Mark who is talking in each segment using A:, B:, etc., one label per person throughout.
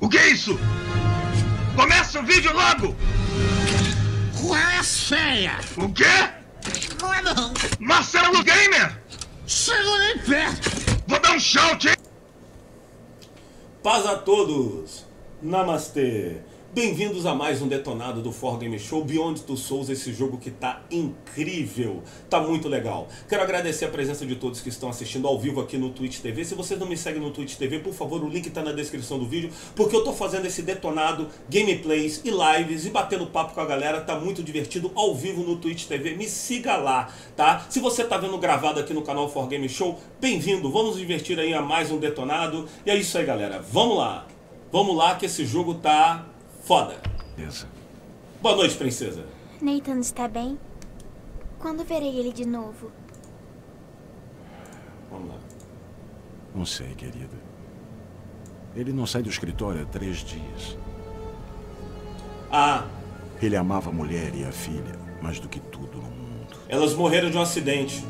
A: O que é isso? Começa o vídeo logo!
B: Qual é a senha?
A: O quê?
B: Não é não.
A: Marcelo Gamer!
B: Segura em pé.
A: Vou dar um shout, hein?
C: Paz a todos! Namastê! Bem-vindos a mais um detonado do For Game Show Beyond Two Souls, esse jogo que tá incrível, tá muito legal. Quero agradecer a presença de todos que estão assistindo ao vivo aqui no Twitch TV. Se você não me segue no Twitch TV, por favor, o link tá na descrição do vídeo, porque eu tô fazendo esse detonado, gameplays e lives e batendo papo com a galera, tá muito divertido ao vivo no Twitch TV. Me siga lá, tá? Se você tá vendo gravado aqui no canal For Game Show, bem-vindo, vamos divertir aí a mais um detonado. E é isso aí, galera. Vamos lá. Vamos lá que esse jogo tá foda.
D: Beleza.
C: Boa noite, princesa.
E: Nathan está bem? Quando verei ele de novo?
C: Vamos lá.
D: Não sei, querida. Ele não sai do escritório há três dias.
C: Ah,
D: Ele amava a mulher e a filha mais do que tudo no mundo.
C: elas morreram de um acidente.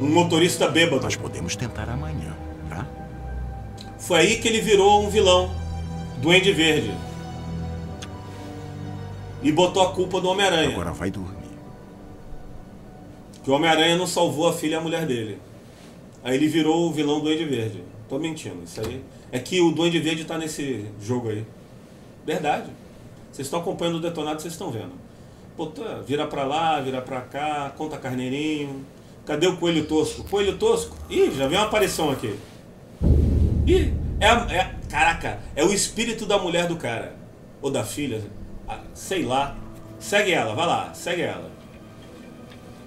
C: Um motorista bêbado.
D: Nós podemos tentar amanhã, tá?
C: Foi aí que ele virou um vilão. Duende Verde. E botou a culpa no Homem-Aranha.
D: Agora vai dormir.
C: Que o Homem-Aranha não salvou a filha e a mulher dele. Aí ele virou o vilão Duende Verde. Tô mentindo, isso aí. É que o Duende Verde tá nesse jogo aí. Verdade. Vocês estão acompanhando o detonado, vocês estão vendo. Puta, vira pra lá, vira pra cá, conta carneirinho. Cadê o coelho tosco? Coelho tosco? Ih, já veio uma aparição aqui. Ih, é, a- é- Caraca, é o espírito da mulher do cara. Ou da filha. Ah, Sei lá. Segue ela, vai lá, segue ela.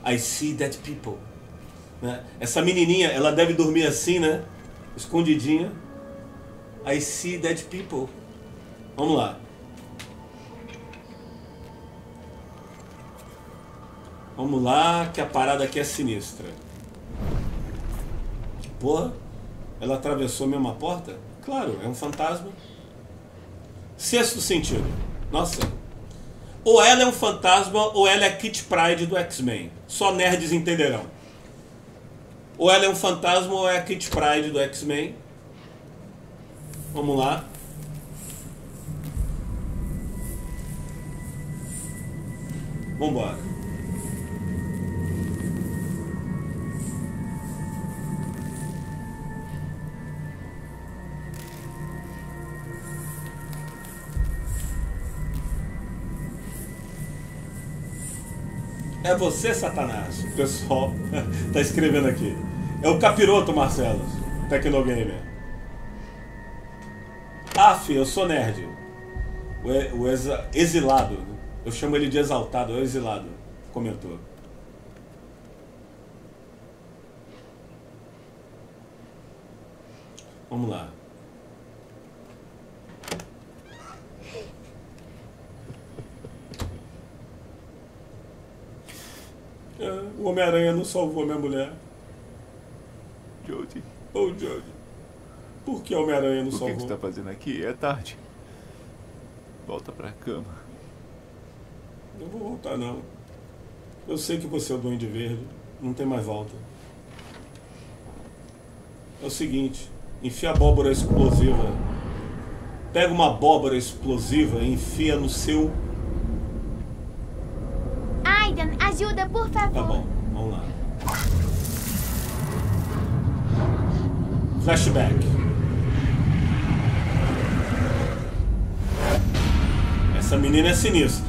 C: I see dead people. Né? Essa menininha, ela deve dormir assim, né? Escondidinha. I see dead people. Vamos lá. Vamos lá, que a parada aqui é sinistra. Porra, ela atravessou a mesma porta? Claro, é um fantasma. Sexto sentido. Nossa. Ou ela é um fantasma ou ela é Kit Pride do X-Men. Só nerds entenderão. Ou ela é um fantasma ou é a Kit Pride do X-Men. Vamos lá. Vambora. É você, Satanás. O pessoal tá escrevendo aqui. É o capiroto, Marcelo. Tecnogamer. Af, eu sou nerd. O, o exilado. Eu chamo ele de exaltado, é exilado. Comentou. Vamos lá. É, o Homem-Aranha não salvou a minha mulher.
F: Jodie,
C: Ô, Jodie. Por que o Homem-Aranha não
F: o que
C: salvou?
F: você está fazendo aqui? É tarde. Volta pra cama.
C: Não vou voltar, não. Eu sei que você é o Duende Verde. Não tem mais volta. É o seguinte. Enfia abóbora explosiva. Pega uma abóbora explosiva e enfia no seu...
E: Aidan, ajuda, por favor.
C: Tá bom, vamos lá. Flashback. Essa menina é sinistra.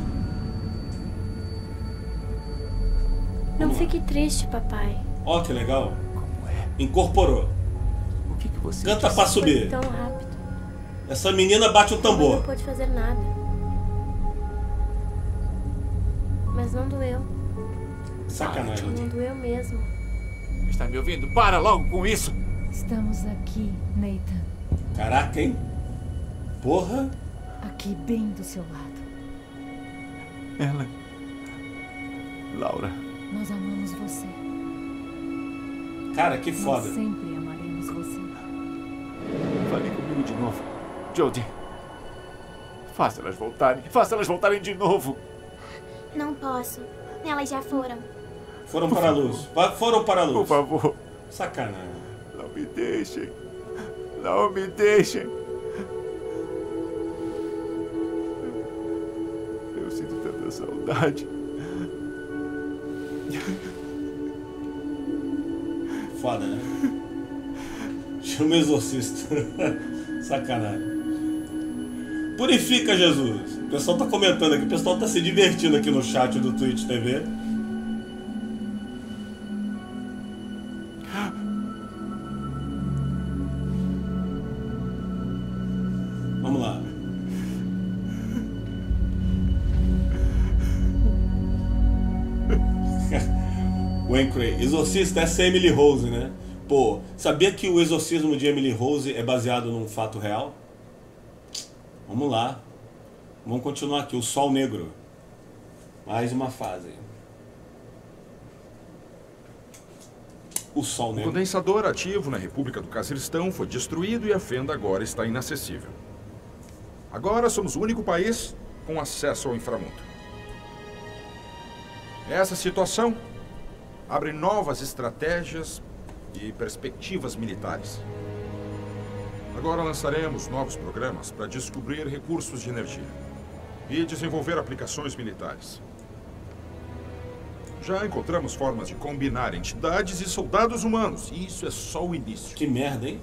E: Não fique triste, papai.
C: Ó, que legal.
F: Como é?
C: Incorporou.
F: O que, que você
C: Canta
F: disse?
C: pra subir.
E: tão rápido.
C: Essa menina bate o
E: Não
C: tambor.
E: pôde fazer nada. Mas não doeu.
C: Sacanagem.
E: Não doeu mesmo.
F: Está me ouvindo? Para logo com isso!
G: Estamos aqui, Nathan.
C: Caraca, hein? Porra.
G: Aqui bem do seu lado.
F: Ela. Laura.
G: Nós amamos você.
C: Cara, que
G: Nós
C: foda.
G: sempre amaremos você.
F: Fale comigo de novo. Jodie. Faça elas voltarem. Faça elas voltarem de novo.
E: Não posso. Elas já foram.
C: Foram para a luz. Foram para a
F: Por
C: luz.
F: favor.
C: Sacanagem.
F: Não me deixem. Não me deixem. Eu sinto tanta saudade.
C: Foda, né? Chama o exorcista. Sacanagem. Purifica, Jesus. O pessoal tá comentando aqui, o pessoal tá se divertindo aqui no chat do Twitch TV. Vamos lá. Wayne Cray. Exorcista, essa é Emily Rose, né? Pô, sabia que o exorcismo de Emily Rose é baseado num fato real? Vamos lá. Vamos continuar aqui. O Sol Negro. Mais uma fase. O Sol
H: O
C: Negro.
H: condensador ativo na República do Cazaquistão foi destruído e a fenda agora está inacessível. Agora somos o único país com acesso ao inframundo. Essa situação abre novas estratégias e perspectivas militares. Agora lançaremos novos programas para descobrir recursos de energia e desenvolver aplicações militares. Já encontramos formas de combinar entidades e soldados humanos, e isso é só o início.
C: Que merda, hein?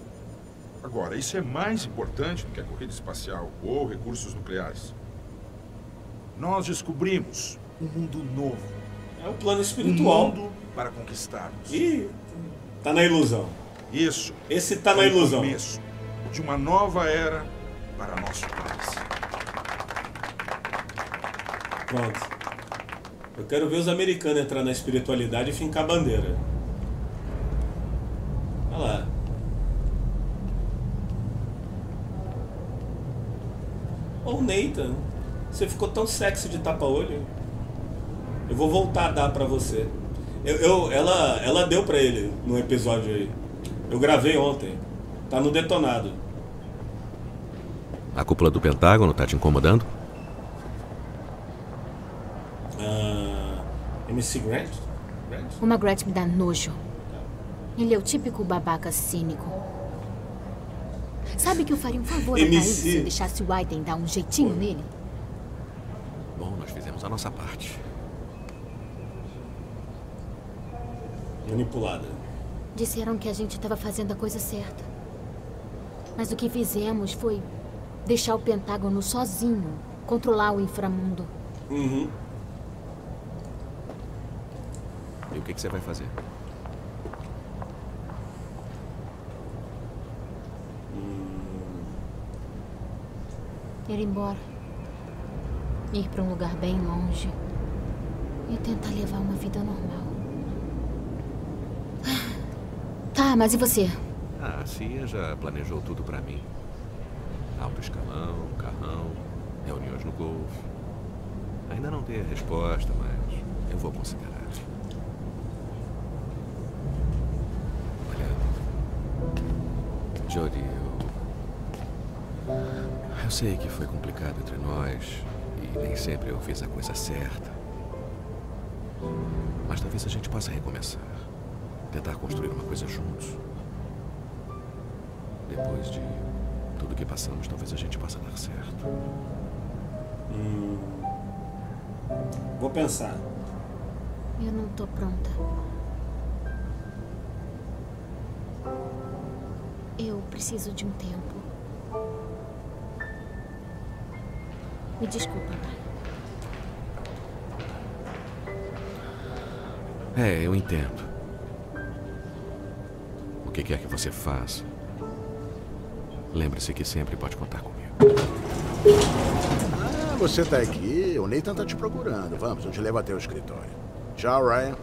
H: Agora, isso é mais importante do que a corrida espacial ou recursos nucleares. Nós descobrimos um mundo novo,
C: É o plano
H: um
C: espiritual.
H: mundo para conquistarmos.
C: Ih, tá na ilusão.
H: Isso
C: Esse tá na ilusão.
H: começo de uma nova era para nosso país.
C: Pronto. Eu quero ver os americanos entrar na espiritualidade e fincar a bandeira. Olha lá. Ô Nathan, você ficou tão sexy de tapa-olho. Eu vou voltar a dar pra você. Eu, eu- ela, ela deu pra ele no episódio aí. Eu gravei ontem. Tá no detonado.
I: A cúpula do Pentágono tá te incomodando?
C: Ah, MC Grant? Grant?
J: O Magret me dá nojo. Ele é o típico babaca cínico. Sabe que eu faria um favor a
C: MC.
J: Thaís se eu deixasse o Aiden dar um jeitinho nele?
I: Bom, nós fizemos a nossa parte.
C: Manipulada.
J: Disseram que a gente estava fazendo a coisa certa. Mas o que fizemos foi deixar o Pentágono sozinho controlar o inframundo.
C: Uhum.
I: E o que, que você vai fazer?
J: Ir embora. Ir para um lugar bem longe. E tentar levar uma vida normal. Tá, mas e você?
I: Ah, a CIA já planejou tudo pra mim. Alto escalão, carrão, reuniões no Golfo. Ainda não tenho a resposta, mas eu vou considerar. Olha, Jodie, eu... Eu sei que foi complicado entre nós e nem sempre eu fiz a coisa certa. Mas talvez a gente possa recomeçar. Tentar construir uma coisa juntos. Depois de tudo que passamos, talvez a gente possa dar certo.
C: Hum. Vou pensar.
J: Eu não tô pronta. Eu preciso de um tempo. Me desculpa, pai.
I: É, eu entendo. O que quer que você faça, lembre-se que sempre pode contar comigo.
D: Ah, você tá aqui. O Nathan tá te procurando. Vamos, eu te levo até o escritório. Tchau, Ryan.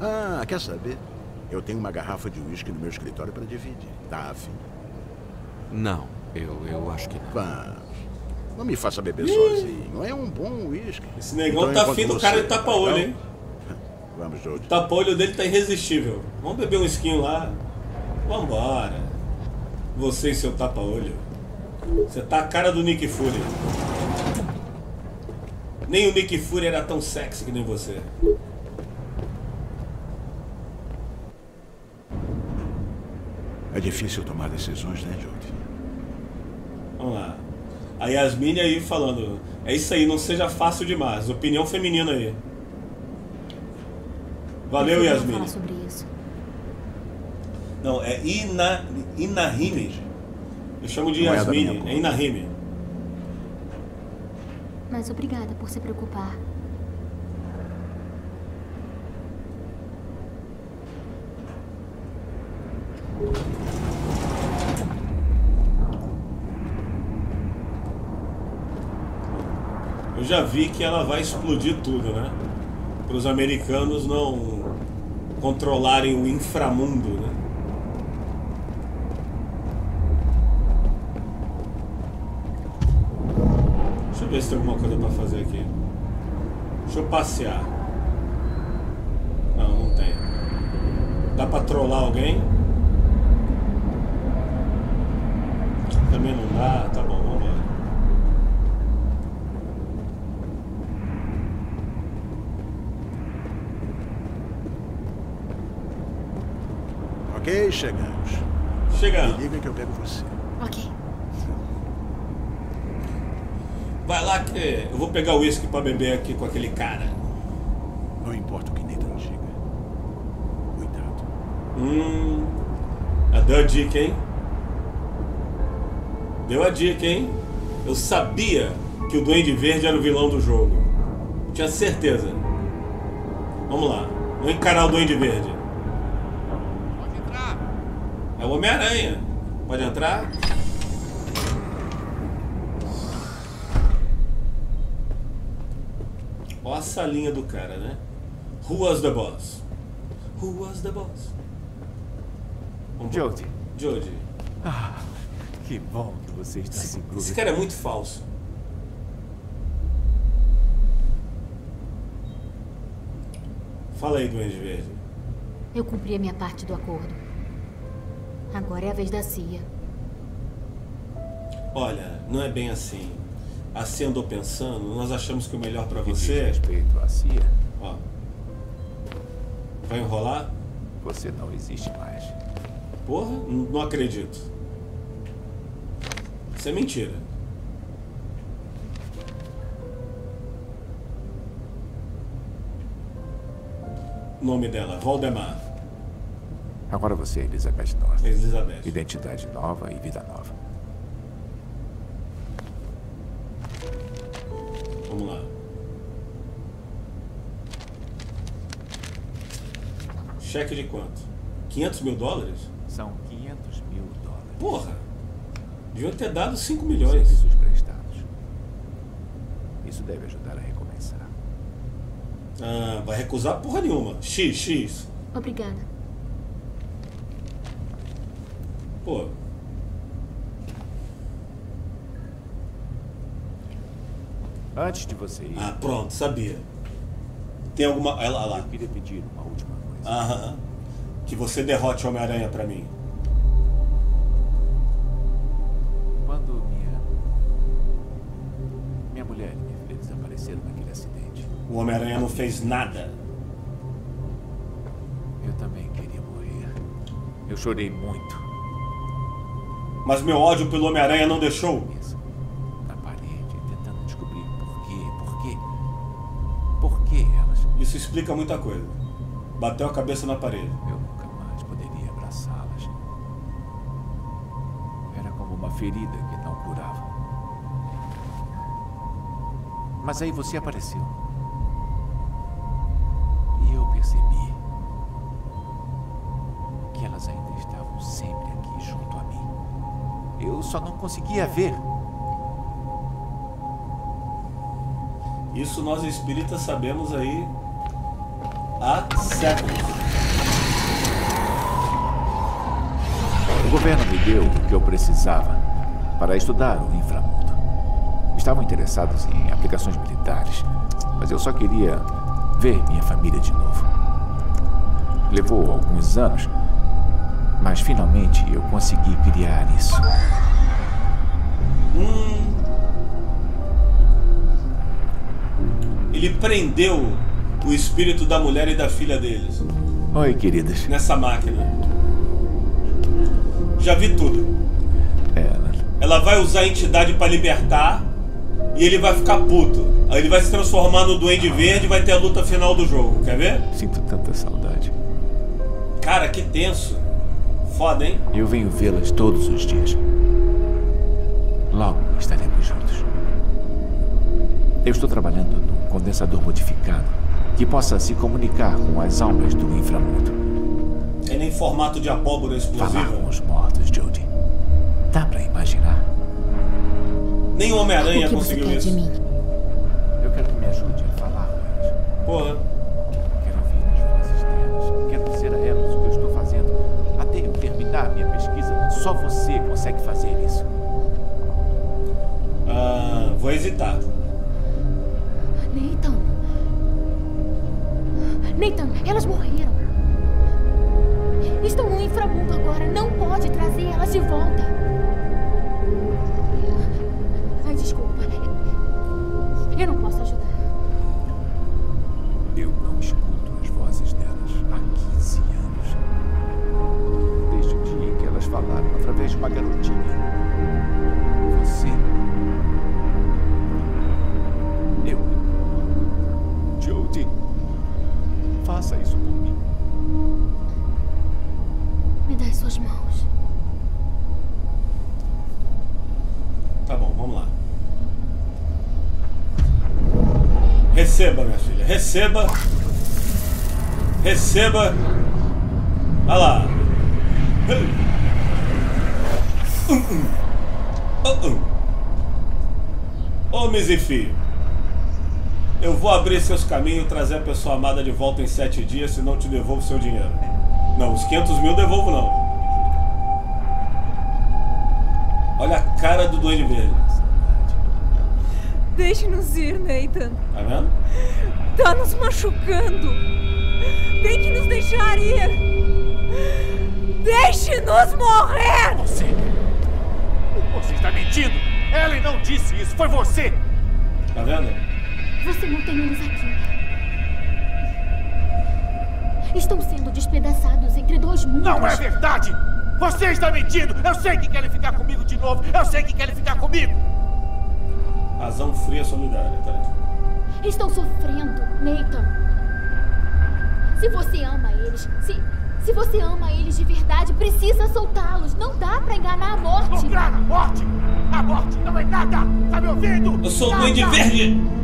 D: Ah, quer saber? Eu tenho uma garrafa de uísque no meu escritório para dividir. Tá afim?
I: Não, eu, eu acho que não.
D: Vamos. Não me faça beber sozinho. É um bom uísque.
C: Esse negão
D: Então,
C: tá afim do cara de tapa-olho, hein?
D: Vamos, Jodie.
C: O tapa-olho dele tá irresistível. Vamos beber um esquinho lá. Vambora. Você e seu tapa-olho. Você tá a cara do Nick Fury. Nem o Nick Fury era tão sexy que nem você.
D: É difícil tomar decisões, né, Jody?
C: Vamos lá. A Yasmine aí falando. É isso aí, não seja fácil demais. Opinião feminina aí. Valeu,
J: falar sobre isso.
C: Não, é Ina, Inahime. Eu chamo de
D: é da
C: Yasmine, é Inahime.
J: Mas obrigada por se preocupar.
C: Eu já vi que ela vai explodir tudo, né? Para os americanos não controlarem o inframundo, né? Ver se tem alguma coisa para fazer aqui. Deixa eu passear. Não, não tem. Dá para trollar alguém? Também não dá. Tá bom, vamos embora.
D: Ok, chegamos.
C: Chegando.
D: Me liga que eu pego você.
J: Ok.
C: Vai lá que eu vou pegar o uísque pra beber aqui com aquele cara.
D: Não importa o que Nathan diga. Cuidado.
C: Hum. ah, Deu a dica, hein? Deu a dica, hein? Eu sabia que o Duende Verde era o vilão do jogo. Tinha certeza. Vamos lá. Vamos encarar o Duende Verde.
A: Pode entrar.
C: É o Homem-Aranha. Pode entrar? A salinha do cara, né? Who was the boss? Who was the boss? Vamos pro-
F: Jodie.
C: Jodie.
F: Que bom que você está seguro.
C: Esse cara é muito falso. Fala aí, Duende Verde.
J: Eu cumpri a minha parte do acordo. Agora é a vez da CIA.
C: Olha, não é bem assim. Assim andou pensando, nós achamos que o melhor pra
F: Que diz
C: você.
F: respeito à CIA,
C: Ó. Vai enrolar?
F: você não existe mais.
C: Porra, não acredito. Isso é mentira. Nome dela, Valdemar.
F: Agora você é Elizabeth North.
C: Elizabeth.
F: Identidade nova e vida nova.
C: Cheque de quanto? 500 mil dólares?
F: São 500 mil dólares.
C: Porra! Deviam ter dado 5
F: Serviços
C: milhões.
F: prestados. Isso deve ajudar a recomeçar.
C: Ah, vai recusar porra nenhuma. X, X.
J: Obrigada.
C: Pô.
F: Antes de você ir,
C: Ah, pronto, sabia. Tem alguma. Ela lá.
F: eu queria pedir uma.
C: Aham. Que você derrote o Homem-Aranha pra mim.
F: Quando minha. Minha mulher e minha filha desapareceram naquele acidente,
C: O Homem-Aranha não fez nada.
F: eu também queria morrer. Eu chorei muito.
C: Mas meu ódio pelo Homem-Aranha não deixou.
F: Mesmo. Na parede, tentando descobrir por quê, por quê. Por que elas.
C: Isso explica muita coisa. Bateu a cabeça na parede.
F: Eu nunca mais poderia abraçá-las. Era como uma ferida que não curava. Mas aí você apareceu. E eu percebi que elas ainda estavam sempre aqui junto a mim. Eu só não conseguia ver.
C: Isso nós espíritas sabemos aí há séculos.
F: O governo me deu o que eu precisava para estudar o inframundo. Estavam interessados em aplicações militares, mas eu só queria ver minha família de novo. Levou alguns anos, mas finalmente eu consegui criar isso.
C: Hum. Ele prendeu o espírito da mulher e da filha deles
F: Oi, queridas.
C: nessa máquina. Já vi tudo.
F: Ela.
C: Ela vai usar a entidade pra libertar e ele vai ficar puto. Aí ele vai se transformar no Duende Verde e vai ter a luta final do jogo. Quer ver?
F: Sinto tanta saudade.
C: Cara, que tenso. Foda, hein?
F: Eu venho vê-las todos os dias. Logo estaremos juntos. Eu estou trabalhando num condensador modificado que possa se comunicar com as almas do inframundo.
C: Ele é em formato de abóbora
F: Falar
C: explosiva.
F: com os mortos, Jodie. Dá pra imaginar?
C: Nem o
K: O
C: Homem-Aranha
K: que você
C: conseguiu isso.
K: mim?
F: Eu quero que me ajude a falar com elas.
C: Porra.
F: Quero ouvir as vozes delas. Quero dizer a elas o que eu estou fazendo. Até eu terminar minha pesquisa, só você consegue fazer isso.
C: Ah, vou hesitar.
K: Nathan, elas morreram. Estão no inframundo agora. Não pode trazer elas de volta. Ai, desculpa. Eu não posso ajudar.
F: Eu não escuto as vozes delas há 15 anos. Desde o dia em que elas falaram através de uma garotinha.
C: Receba. Receba. Olha lá. Hum. Oh, hum. Ô, Mizifio. Eu vou abrir seus caminhos e trazer a pessoa amada de volta em sete dias, senão te devolvo seu dinheiro. Não, os 500 mil devolvo não. Olha a cara do Duende Verde.
L: Deixe-nos ir, Nathan.
C: Tá vendo?
L: Tá nos machucando. Tem que nos deixar ir. Deixe-nos morrer!
F: Você. Você está mentindo! Ellen não disse isso, foi você!
C: Tá vendo?
K: Você não tem eles aqui. Estão sendo despedaçados entre dois mundos.
F: Não é verdade! Você está mentindo! Eu sei que querem ficar comigo de novo! Eu sei que querem ficar comigo!
C: Razão fria solidária, tá?
K: Estão sofrendo, Nathan. Se você ama eles, se, se você ama eles de verdade, precisa soltá-los. Não dá pra enganar a morte.
F: Lucrar a morte! A morte não é nada! Tá me ouvindo?
C: Eu sou o. Duende Verde!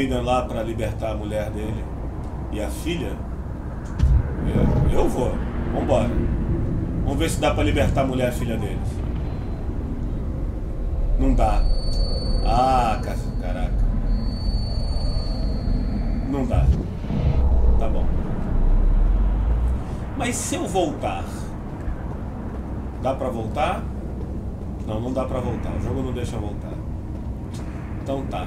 C: Aidan lá pra libertar a mulher dele e a filha? Eu, eu vou. Vambora. Vamos ver se dá pra libertar a mulher e a filha deles. Não dá. Ah, ca- caraca. Não dá. Tá bom. Mas se eu voltar, dá pra voltar? Não, não dá pra voltar. O jogo não deixa voltar. Então tá.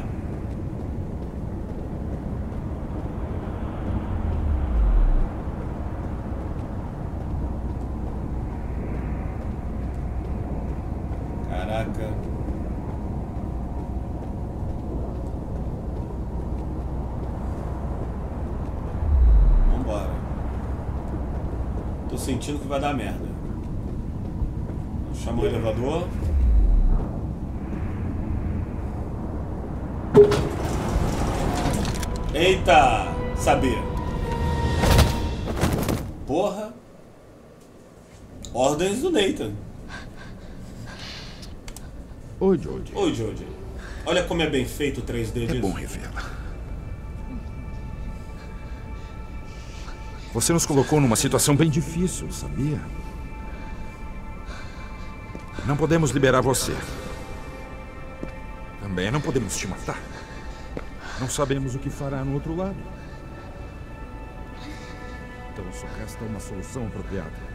C: Caraca. Vambora. Tô sentindo que vai dar merda. Chama o elevador. Eita! Sabia. Porra. Ordens do Nathan.
H: Oi, Jodie.
C: Oi, Jodie. Olha como é bem feito o 3D
H: É
C: disso.
H: bom revê-la. Você nos colocou numa situação bem difícil, sabia? Não podemos liberar você. Também não podemos te matar. Não sabemos o que fará no outro lado. Então só resta uma solução apropriada.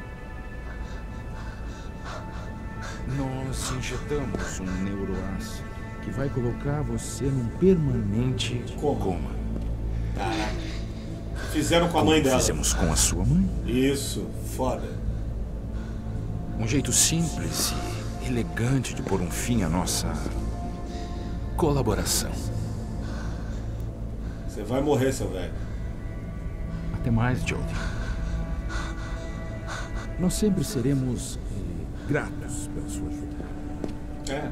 H: Nós injetamos um neuroácido que vai colocar você num permanente coma.
C: Caraca. Fizeram com a mãe dela.
H: Fizemos com a sua mãe.
C: Isso, foda.
H: Um jeito simples e elegante de pôr um fim à nossa colaboração.
C: Você vai morrer, seu velho.
H: Até mais, Jodie. Nós sempre seremos eh, gratos pela sua ajuda.
C: É.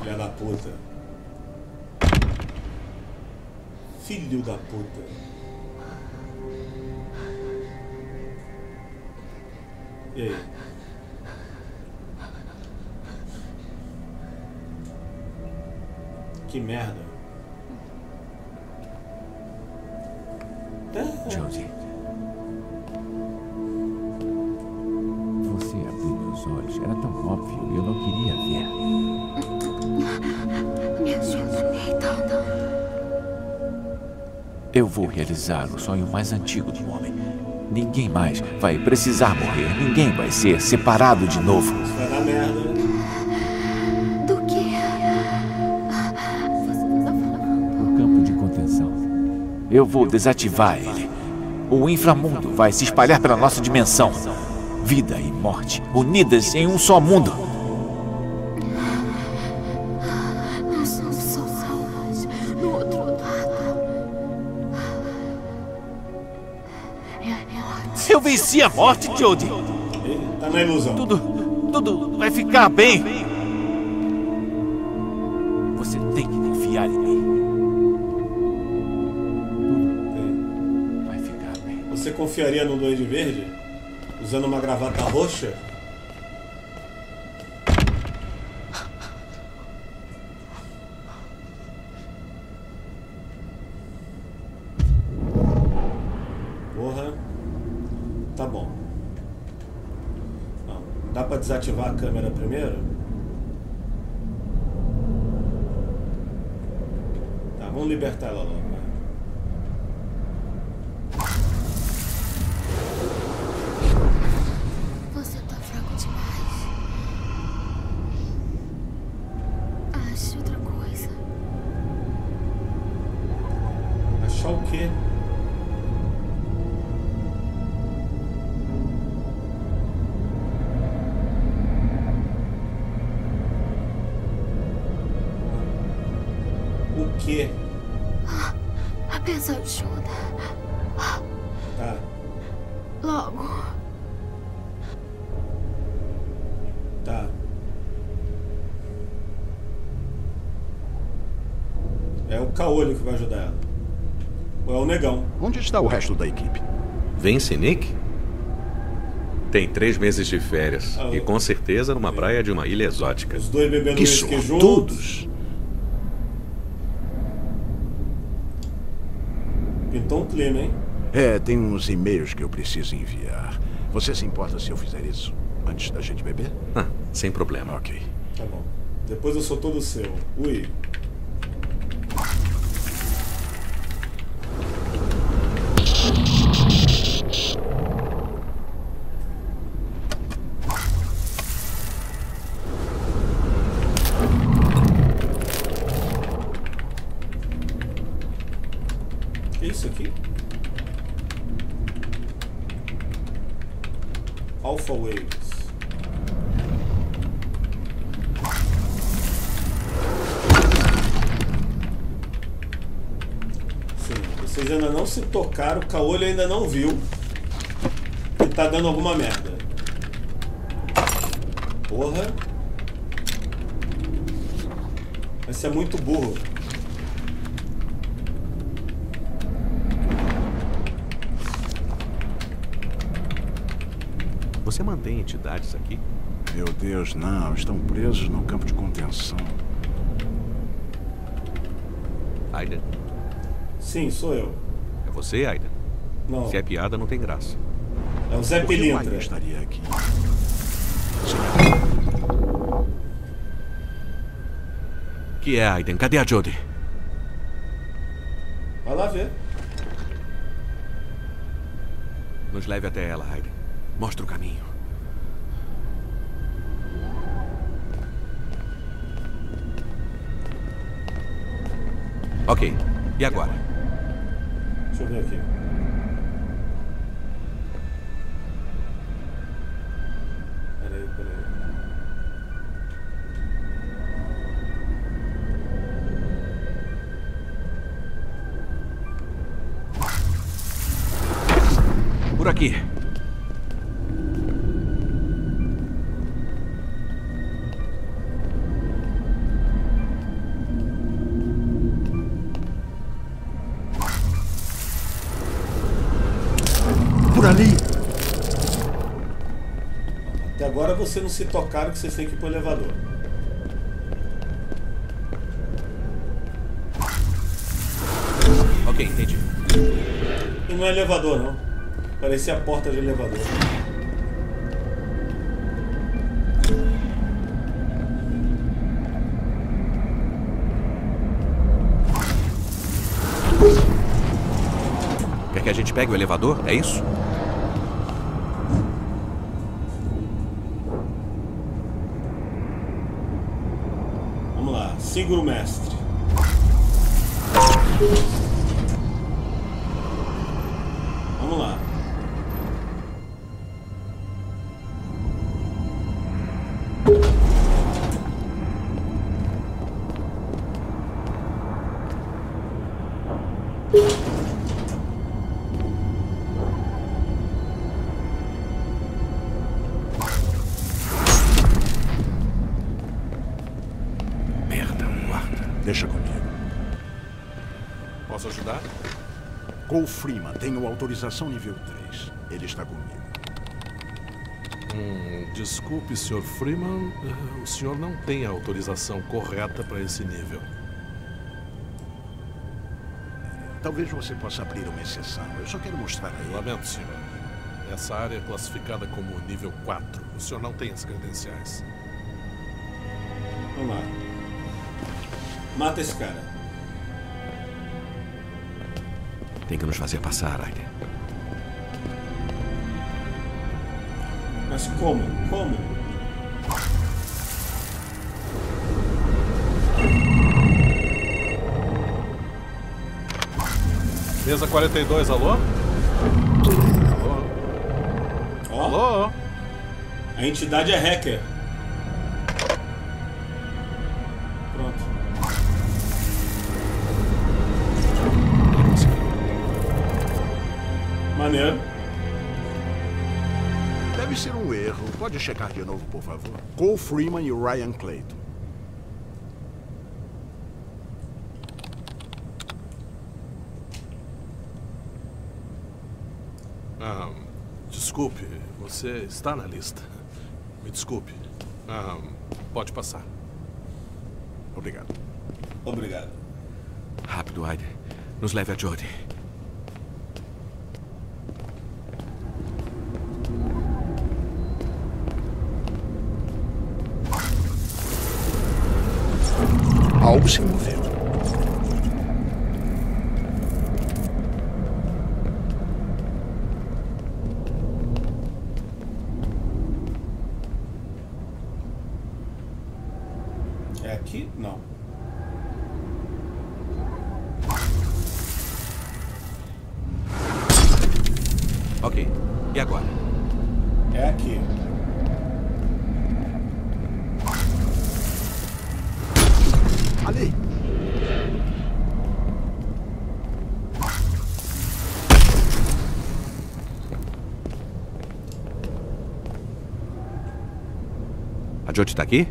C: Filha da puta. Filho da puta. E aí? Que merda.
F: Jodie. Vou realizar o sonho mais antigo do homem. Ninguém mais vai precisar morrer. Ninguém vai ser separado de novo.
C: Vai dar merda.
J: Do que?
F: O campo de contenção. Eu vou desativar ele. O inframundo vai se espalhar pela nossa dimensão. Vida e morte unidas em um só mundo. Venci a morte, Jodie.
C: Tá na ilusão.
F: Tudo, tudo vai ficar bem. Você tem que confiar em mim. Vai ficar bem.
C: Você confiaria no Duende Verde? Usando uma gravata roxa? Desativar a câmera primeiro? Tá, vamos libertar ela logo.
D: Está o resto da equipe?
I: Vence Nick? Tem três meses de férias.
C: Ah,
I: e com certeza numa praia de uma ilha exótica.
C: Os dois bebendo
I: Que sortudos.
C: Pintou um clima, hein?
D: É, tem uns e-mails que eu preciso enviar. Você se importa se eu fizer isso antes da gente beber?
I: Ah, sem problema.
D: Ok.
C: Tá bom. Depois eu sou todo seu. Ui. Se tocaram, o Caolho ainda não viu que tá dando alguma merda. Porra. Esse é muito burro.
I: Você mantém entidades aqui?
D: Meu Deus, não. Estão presos no campo de contenção.
I: Aiden?
C: Sim, sou eu.
I: Você, Aiden?
C: Não.
I: Se é piada, não tem graça.
C: É o Zé Pilintra.
D: Estaria aqui?
I: que é, Aiden? Cadê a Jodie?
C: Vai lá ver.
I: Nos leve até ela, Aiden. Mostra o caminho. Ok. E agora?
C: Deixa eu ver Até agora você não se tocaram que vocês têm que ir pro elevador.
I: Ok, entendi.
C: E não é elevador, não. Parecia a porta de elevador.
I: Quer que a gente pegue o elevador? É isso?
C: Siga o mestre.
D: Autorização nível 3. Ele está comigo.
M: Hum, desculpe, Sr. Freeman. eh, O senhor não tem a autorização correta para esse nível.
D: Talvez você possa abrir uma exceção. Eu só quero mostrar a ele.
M: Lamento, senhor. Essa área é classificada como nível 4. O senhor não tem as credenciais.
C: Vamos lá. Mata esse cara.
I: Tem que nos fazer passar, Aiden.
C: Mas como? Como?
M: Mesa 42, alô? Alô?
C: Ó,
M: Alô?
C: a entidade é hacker.
D: Pode checar de novo, por favor? Cole Freeman e Ryan Clayton.
M: Ah, desculpe, você está na lista. Me desculpe. Ah, pode passar.
D: Obrigado.
C: Obrigado.
I: Rápido, Aiden. Nos leve a Jodie.
D: Jobs
I: A Jodie tá aqui?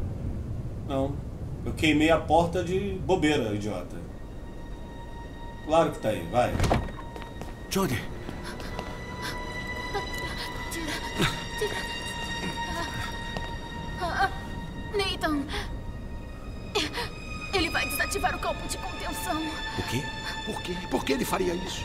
C: Não. Eu queimei a porta de bobeira, idiota. Claro que tá aí, vai.
J: Ah, Nathan! Ele vai desativar o campo de contenção.
I: O quê?
D: Por quê? Por que ele faria isso?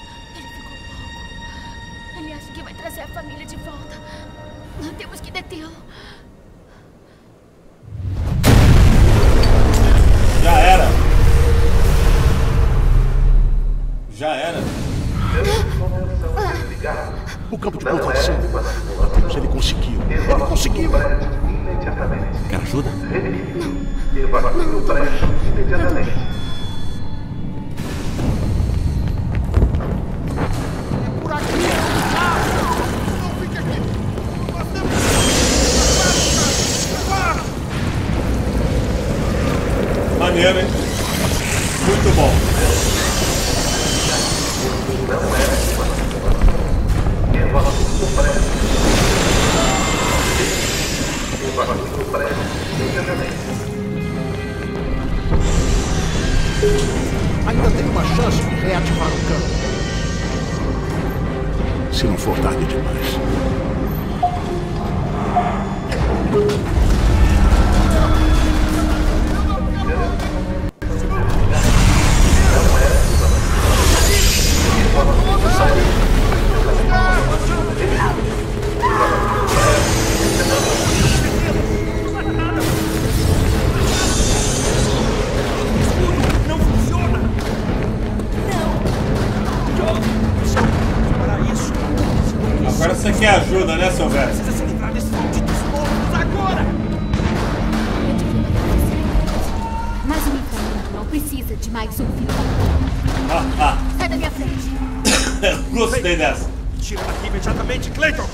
C: Maneiro, hein? Muito bom.
D: Ainda tem uma chance de reativar o campo. Se não for tarde demais.
C: Ajuda, né, seu velho?
L: Precisa se livrar desses malditos monstros agora!
K: Mas o não precisa de mais um vilão.
C: Ah,
K: Sai da minha frente.
C: ah. Gostei dessa.
L: Tira daqui imediatamente, Clayton!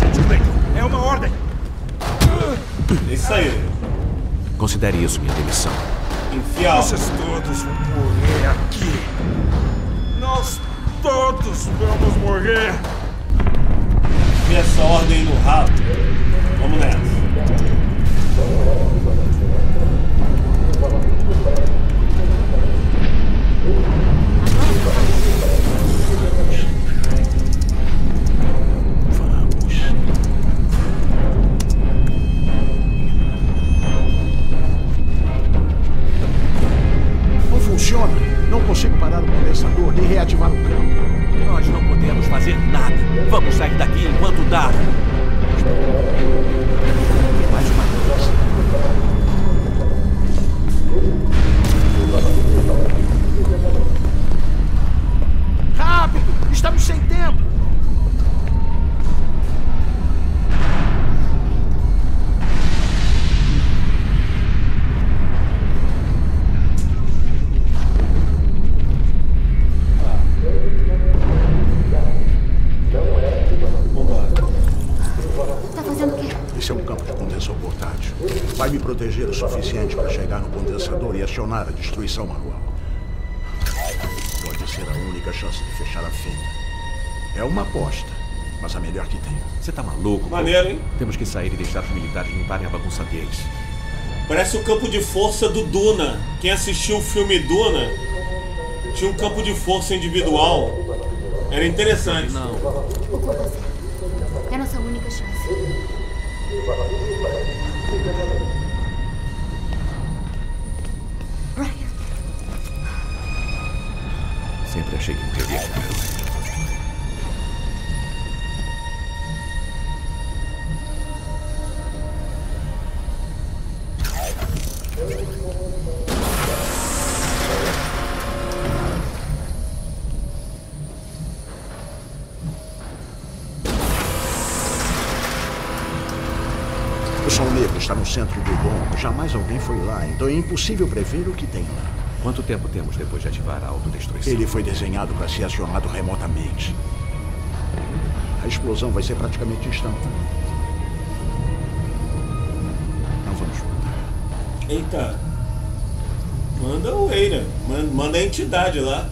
L: Gente, Clayton, é uma ordem!
C: Isso aí.
I: Considere isso minha demissão.
C: Enfia
L: Vocês todos vão morrer aqui! Nós todos vamos morrer!
C: Essa ordem no rabo. Vamos nessa.
D: Portátil. Vai me proteger o suficiente para chegar no condensador e acionar a destruição manual. Única chance de fechar a fenda. É uma aposta, mas a melhor que tenho.
I: Você tá maluco?
C: Maneiro, hein?
I: Temos que sair e deixar os militares limparem a bagunça deles.
C: Parece o campo de força do Duna. Quem assistiu o filme Duna tinha um campo de força individual. Era interessante.
I: Não. Esse garoto.
D: O Sol Negro está no centro do domo. Jamais alguém foi lá, então é impossível prever o que tem lá.
I: Quanto tempo temos depois de ativar a autodestruição?
D: Ele foi desenhado para ser acionado remotamente. A explosão vai ser praticamente instantânea. Não vamos voltar.
C: Eita. Manda o Eira. Man- Manda a entidade lá.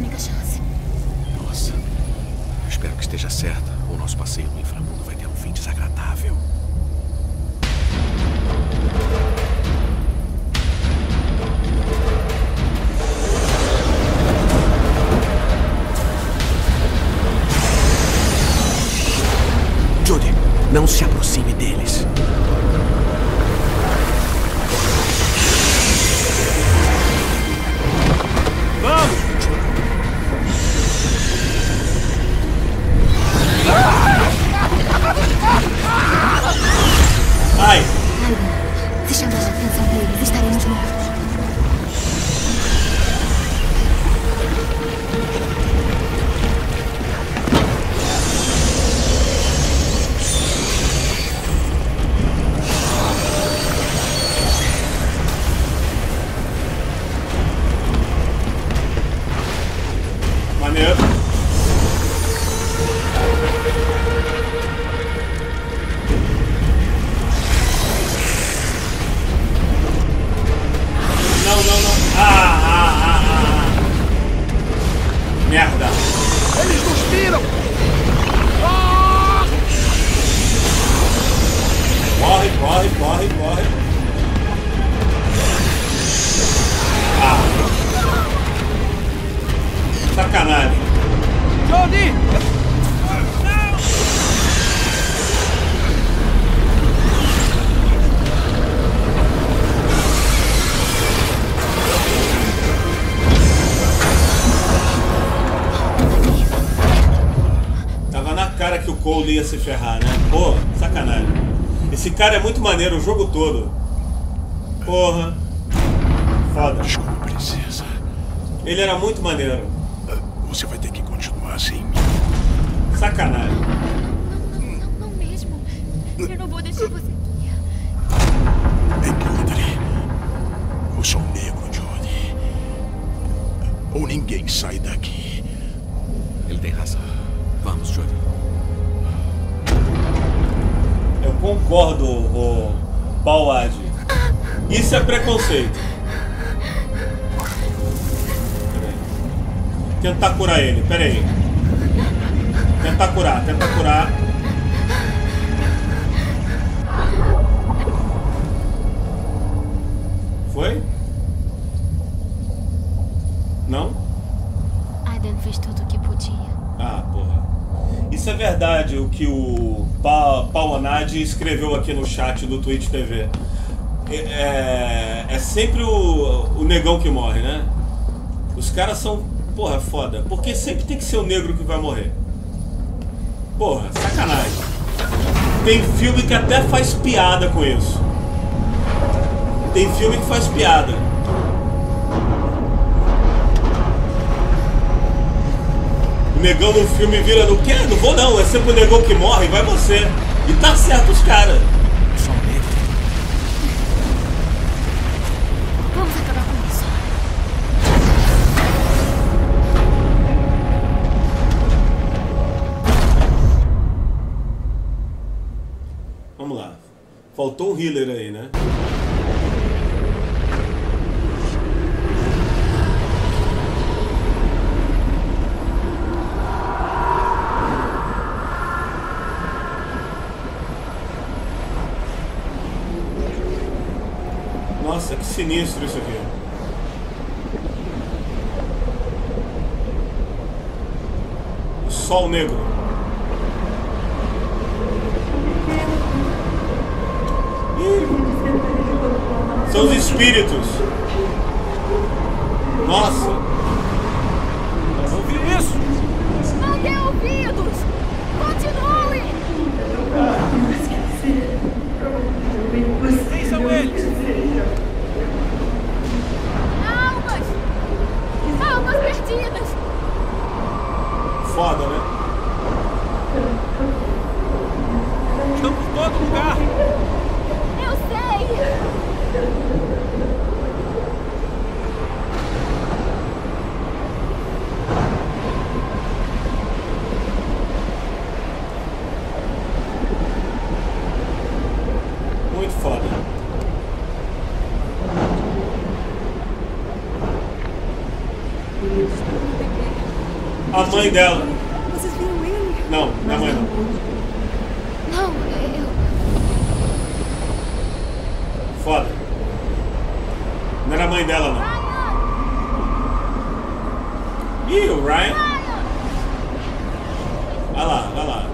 K: Única chance.
I: Nossa. Espero que esteja certa. O nosso passeio no inframundo vai ter um fim desagradável. Judy, não se aproxime
C: muito maneiro o jogo todo. Porra. Foda.
D: Desculpa, princesa.
C: Ele era muito maneiro.
D: Você vai ter que continuar assim.
C: Sacanagem.
J: Não mesmo. Eu não vou deixar você aqui.
D: Encontre o Sol Negro, Johnny. Ou ninguém sai daqui.
C: Concordo, o Paul Ad. Isso é preconceito. Tentar curar ele, peraí. Tentar curar, tentar curar. Foi? Não?
J: Aiden fez tudo o que podia.
C: Ah, porra. Isso é verdade, o que o pa Paulo Anadi escreveu aqui no chat do Twitch TV. É, é, é sempre o, o negão que morre, né? Os caras são, porra, foda. Porque sempre tem que ser o negro que vai morrer. Porra, sacanagem. Tem filme que até faz piada com isso. Tem filme que faz piada. Negão no filme vira no quê? Não vou não, é sempre o negão que morre, vai você. E tá certo os caras.
J: Vamos acabar com isso.
C: Vamos lá. Faltou um healer aí, né? Nossa, que sinistro isso aqui. O Sol Negro. Ih, São os espíritos. Nossa.
L: Ouviu isso?
J: Não dê ouvidos! Continue!
L: Quem são eles?
J: Almas! Almas perdidas!
C: Foda, né?
L: Estão por todo lugar.
J: Eu sei!
C: Muito foda. A mãe dela.
N: Vocês viram ele?
C: Não, não é mãe não.
J: Não, eu.
C: Foda. Não era a mãe dela, não. Ih, o Ryan. Vai lá, vai lá.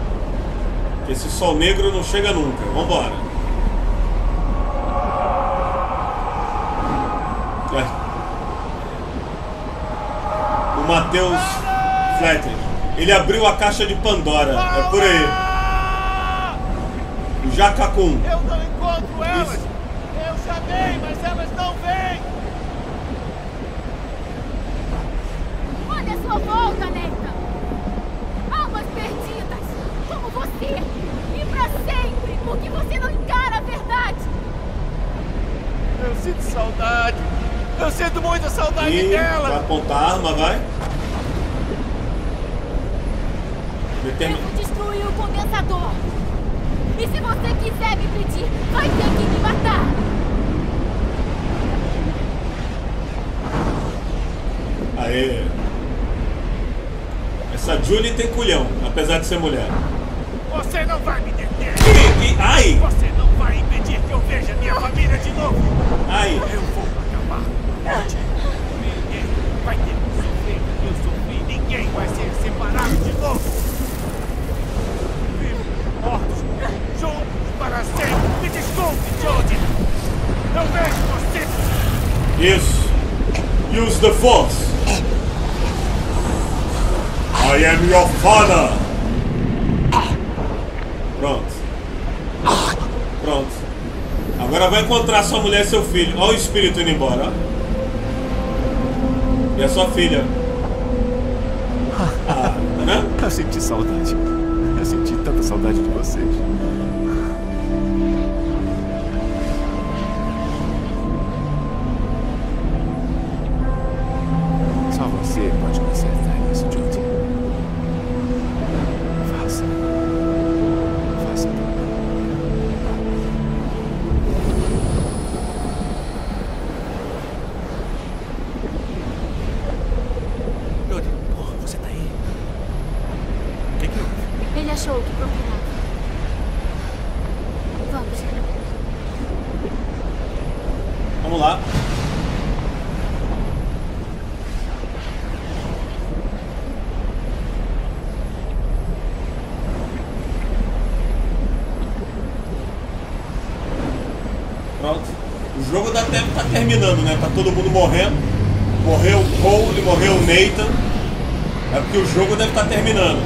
C: Esse sol negro não chega nunca. Vambora. Vai. O Matheus Flatter. Ele abriu a caixa de Pandora. É por aí. O Jacacum.
L: Eu não encontro elas. Eu chamei, mas elas não vêm.
J: Olha a sua volta, Nathan! Almas perdidas! Como você! E pra sempre! Porque você não encara a verdade!
L: Eu sinto saudade. Eu sinto muita saudade
C: E vai
L: delas.
C: apontar a arma, vai.
J: Condensador. E se você quiser me pedir, vai ter que me matar.
C: Aê. Essa Julie tem culhão, apesar de ser mulher.
L: Você não vai me deter!
C: Que, que, ai!
L: Você não vai impedir que eu veja minha família de novo!
C: Ai!
L: Eu vou acabar com morte. Ninguém vai ter que sofrer o que eu sofri. Ninguém vai ser separado de novo! Vivos, mortos, juntos para sempre! Me desculpe, Jodie! Eu vejo você!
C: Isso. Use the force. I am your father. Pronto. Pronto. Agora vai encontrar sua mulher e seu filho. Olha o espírito indo embora. E a sua filha. Ah, né?
F: Eu senti saudade. Eu senti tanta saudade de vocês.
C: Dá tempo tá terminando, né? Tá todo mundo morrendo. Morreu o Cole, morreu o Nathan. É porque o jogo deve estar terminando.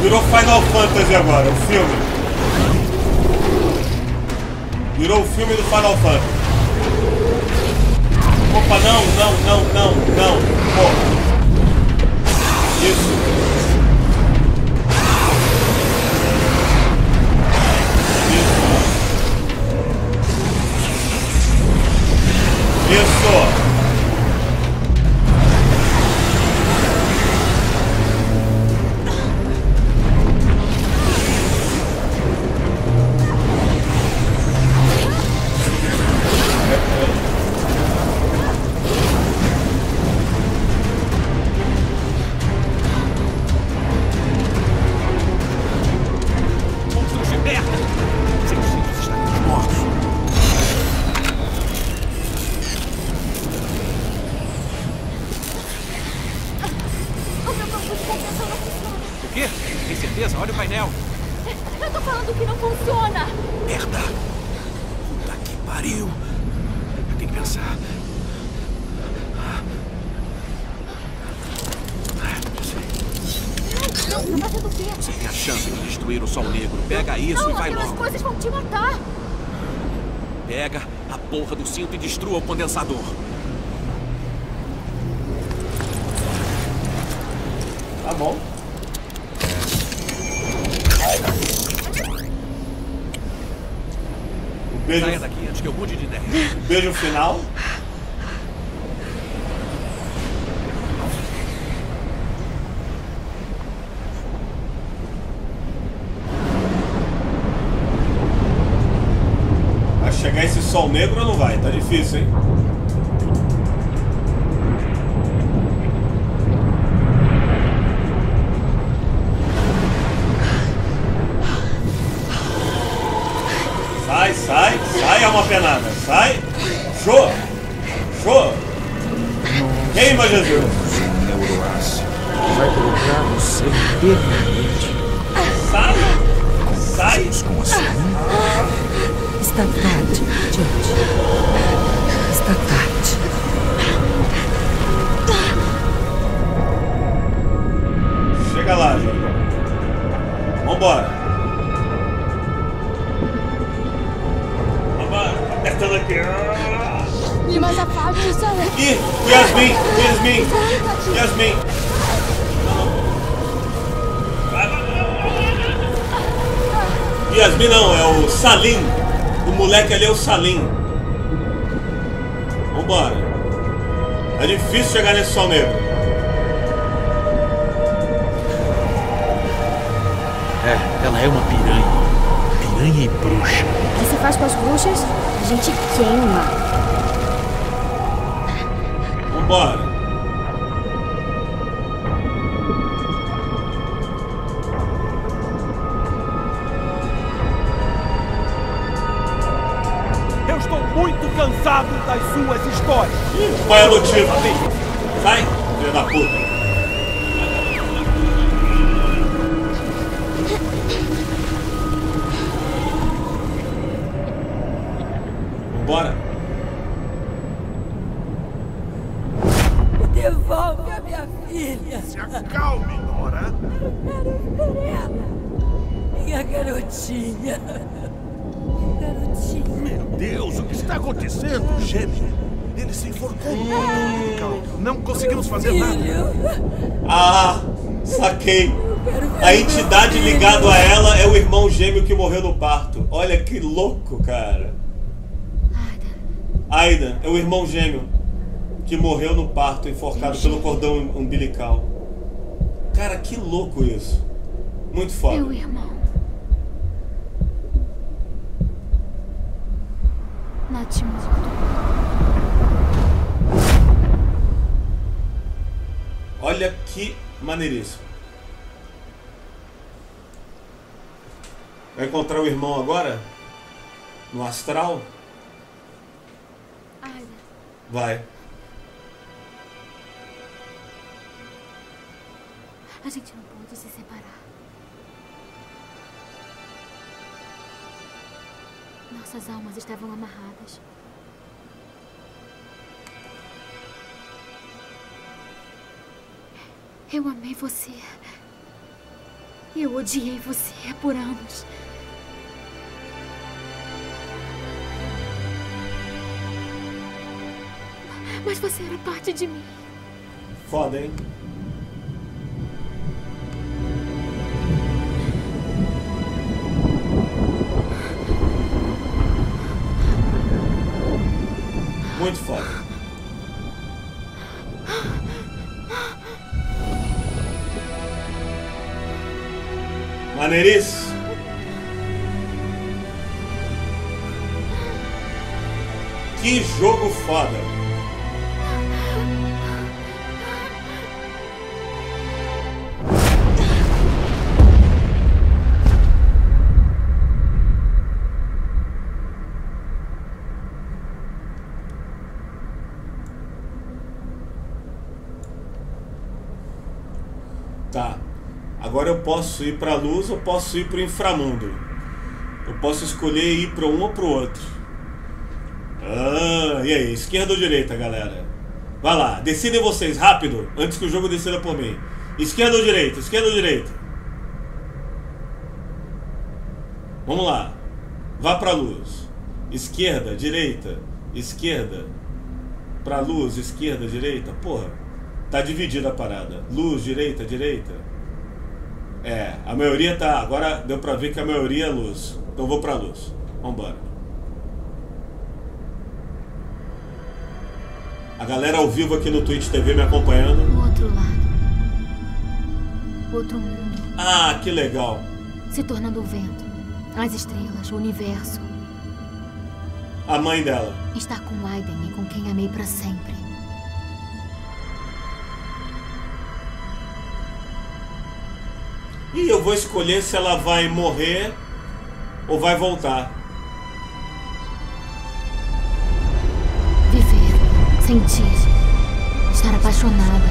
C: Virou Final Fantasy agora, o filme. Virou o filme do Final Fantasy. Opa, não, não, não, não, não. Porra. Isso. Isso.
I: Destrua o condensador.
C: Tá bom. Beijo,
I: Saia daqui antes que eu mude de ideia.
C: beijo final. Difícil, Yasmin não, é o Salim. O moleque ali é o Salim. Vambora. É difícil chegar nesse sol negro.
D: É, ela é uma piranha. Piranha e bruxa.
J: O que se faz com as bruxas? A gente queima.
C: Vambora.
L: Muito cansado das suas histórias.
C: Qual é o? Sai, filho da puta. Vambora.
L: Está acontecendo? Gêmeo. Ele se enforcou no umbilical. Não conseguimos fazer nada.
C: Ah, saquei. A entidade ligada a ela é o irmão gêmeo que morreu no parto. Olha que louco, cara. Aidan é o irmão gêmeo que morreu no parto, enforcado pelo cordão umbilical. Cara, que louco isso. Muito foda.
K: Meu irmão.
C: Maneiríssimo. Vai encontrar o irmão agora? No astral?
K: Ai,
C: Vai.
K: a gente não pode se separar. Nossas almas estavam amarradas. Eu amei você. Eu odiei você por anos. Mas você era parte de mim.
C: Foda, hein? Muito foda. Maneiríssimo. Que jogo foda. Posso ir pra luz ou posso ir pro inframundo. Eu posso escolher ir para um ou pro outro. Ah, e aí, esquerda ou direita, galera? Vai lá, decidem vocês, rápido, antes que o jogo decida por mim. Esquerda ou direita? Esquerda ou direita? Vamos lá. Vá pra luz. Esquerda, direita, esquerda. Pra luz, esquerda, direita. Porra, tá dividida a parada. Luz, direita, direita. É, a maioria tá. Agora deu pra ver que a maioria é luz. Então vou pra luz. Vambora. A galera ao vivo aqui no Twitch TV me acompanhando.
K: O outro lado. Outro mundo.
C: Ah, que legal.
K: Se tornando o vento. As estrelas, o universo.
C: A mãe dela.
K: Estar com Aiden e com quem amei pra sempre.
C: Eu vou escolher se ela vai morrer ou vai voltar.
K: Viver, sentir, estar apaixonada,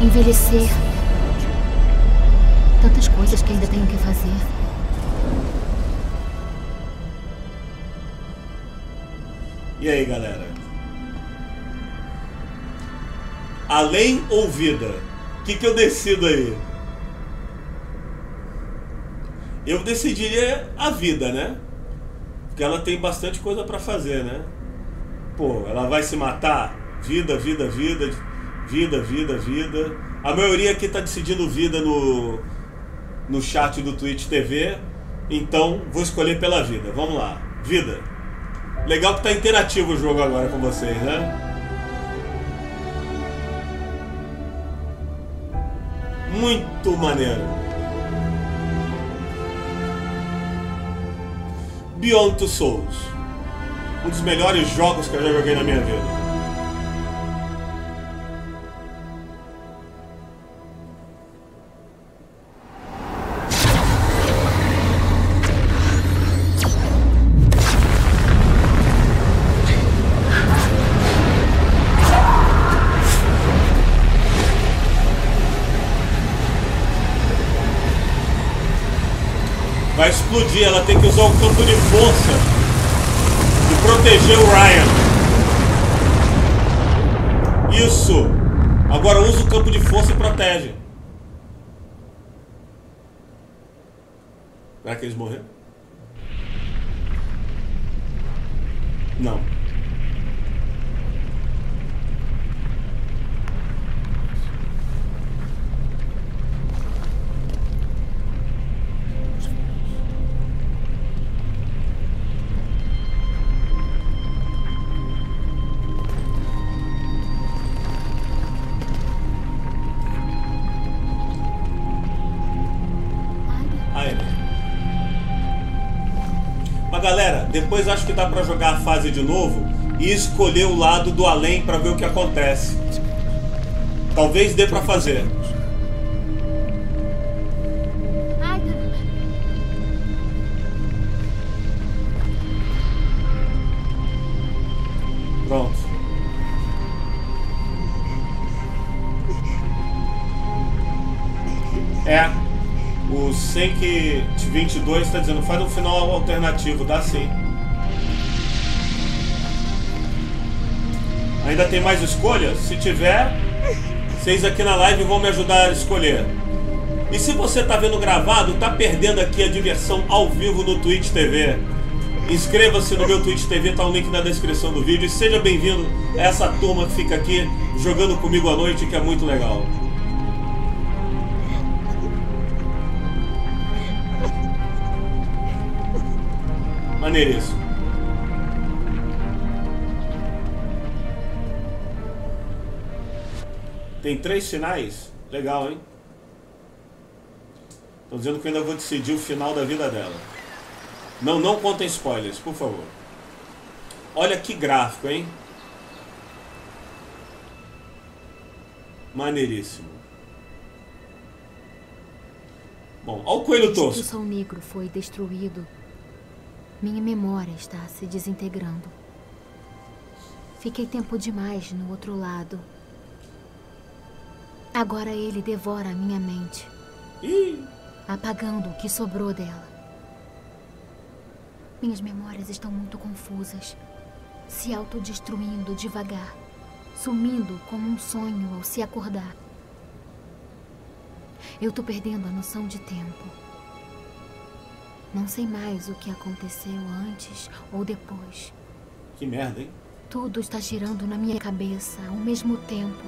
K: envelhecer. Tantas coisas que ainda tenho que fazer.
C: E aí, galera? Além ou vida? O que, que eu decido aí? eu decidiria a vida, né? Porque ela tem bastante coisa para fazer, né? Pô, ela vai se matar? Vida, vida, vida, vida, vida, vida. A maioria aqui tá decidindo vida no, no chat do Twitch TV. Então, vou escolher pela vida. Vamos lá. Vida. Legal que tá interativo o jogo agora com vocês, né? Muito maneiro. Beyond Two Souls. Um dos melhores jogos que eu já joguei na minha vida. Explodir, ela tem que usar o campo de força e proteger o Ryan. Isso! Agora usa o campo de força e protege. Será que eles morreram? Não. Galera, depois acho que dá pra jogar a fase de novo e escolher o lado do além pra ver o que acontece. Talvez dê pra fazer. Pronto. É. O Senk 22 está dizendo, faz um final alternativo, dá sim. Ainda tem mais escolhas? Se tiver, vocês aqui na live vão me ajudar a escolher. E se você está vendo gravado, tá perdendo aqui a diversão ao vivo no Twitch TV. Inscreva-se no meu Twitch TV, tá o link na descrição do vídeo. E seja bem-vindo a essa turma que fica aqui jogando comigo à noite, que é muito legal. Maneiríssimo. Tem três finais? Legal, hein? Estão dizendo que eu ainda vou decidir o final da vida dela. Não, não contem spoilers, por favor. Olha que gráfico, hein? Maneiríssimo. Bom, olha o coelho tosco.
K: o Sol Negro foi destruído, minha memória está se desintegrando. Fiquei tempo demais no outro lado. Agora ele devora a minha mente, apagando o que sobrou dela. Minhas memórias estão muito confusas, se autodestruindo devagar, sumindo como um sonho ao se acordar. Eu tô perdendo a noção de tempo. Não sei mais o que aconteceu antes ou depois.
C: Que merda, hein?
K: Tudo está girando na minha cabeça ao mesmo tempo.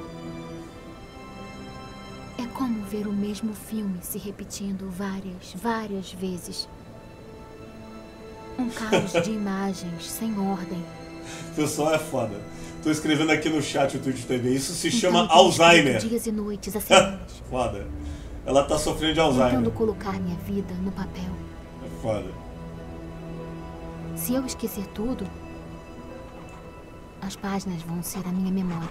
K: É como ver o mesmo filme se repetindo várias, várias vezes. Um caos de imagens sem ordem.
C: Pessoal é foda. Tô escrevendo aqui no chat o Twitch TV. Isso se chama
K: Então, tenho
C: Alzheimer.
K: Dias e noites, assim,
C: foda. Ela tá sofrendo de
K: tentando
C: Alzheimer.
K: colocar minha vida no papel. Se eu esquecer tudo, as páginas vão ser a minha memória.